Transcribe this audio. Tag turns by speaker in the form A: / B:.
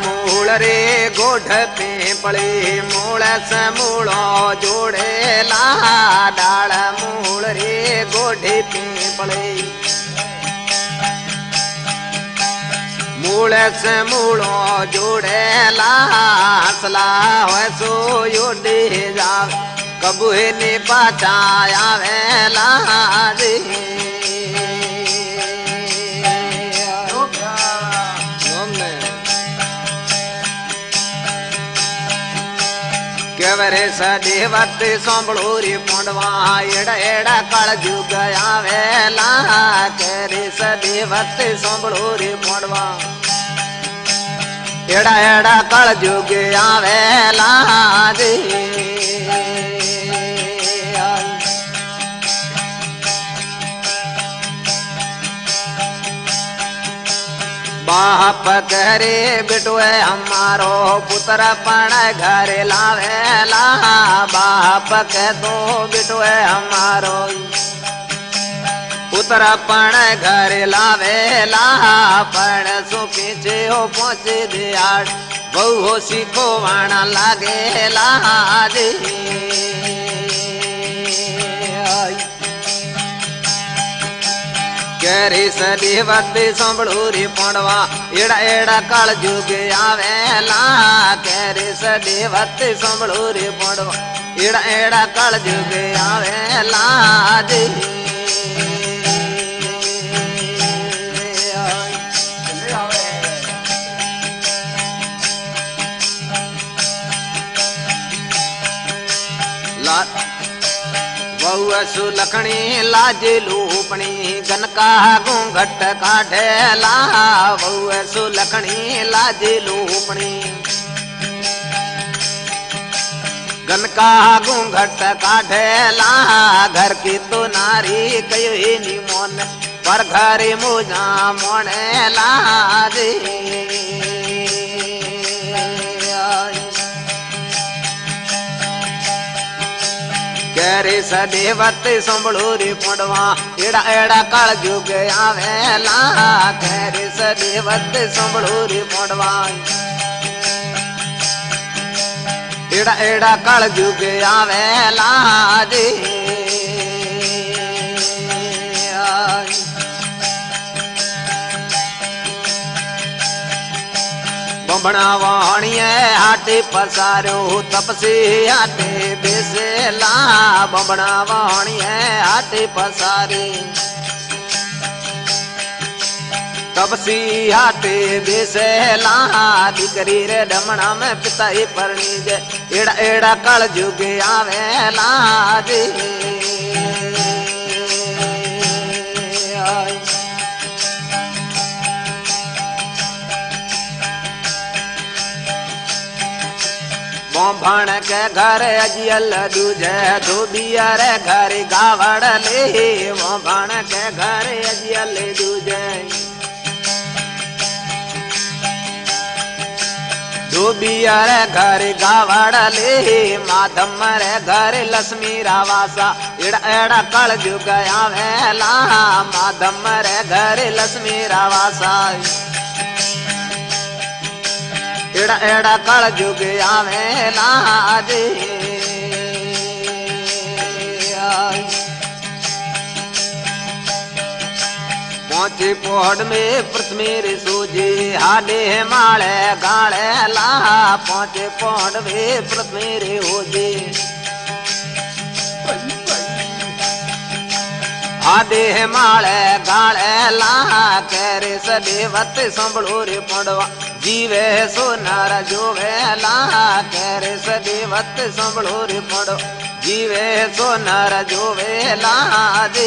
A: मूल रे गोठ पीपड़ी मूल समूलो जोड़ेला डाल मूल रे गोढ़ी पीपड़ी मूल समूलो जोड़ेला हसला हो सो योडे जावे कबू ने वेला रे. કેવરે સદેવત સાંભળોરી પોંડવા એડા એડા કાળ જુગ આવેલા કેરે સદેવત સાંભળોરી પોંડવા એડા એડા કાળ જુગ આવેલા રે बाप करे बेटो है हमारो पुत्र पण घर लावेला बाप कह दो बेटो है हमारो। पुत्र पण घर लावेला पण सो पीछे हो पहुँच दियाड़ बहु सीखो वाणा लागेला रे કેરી સદી વતે સાંભળું રે પોંડવા એડા એડા કાળ જુગ આવેલા કેરી સદી વતે સાંભળું રે પોંડવા એડા એડા કાળ જુગ આવેલા જી बहु सुलखणी लाज लूपणी, गनका घूंघट काढेला बहु सुलखणी, लाज लूपणी। गनका घूंघट काढेला घर की तो नारी कयो नी मोन, पर घर मुझा मोनेला रे करे सदेवत संभळो रे पुंडवा एड़ा एड़ा काळ जुग आवेला करे सदेवत संभळो रे पुंडवा एड़ा एड़ा काळ जुग आवेला रे बंबणा वाणिए हाटे पसारो, तपसे हाटे बेसेला बंबणा वाणिए हाटे पसारे। तपसी हाटे बेसेला दिकरी रे डमणा में पिता ही परणी जे एड़ा एड़ा कल जुग आवेला जे बोभण के घर अजियल दूजे धोबिया रे घर गावड़ ले। बोभण के घर अजियल दूजे। धोबिया रे घर गावड़ ले। माधम रे घर लक्ष्मी रावासा। एड़ा एड़ा कल जुग आवेला। माधम रे घर लक्ष्मी रावासा। एड़ा एड़ा कल जुग आवेला रे पहुँचे पौड़ में पृथ्वी रे सूजी हाडे माले गाले ला। पहुँचे पौड़ में पृथ्वी रे होजी। आदे माले गाले ला, करे सदेवत संभळो रे पड़वा। जीवे सो नर जोवे ला करे सदेवत संभळो रे पड़ो। जीवे सो नर जोवे ला दे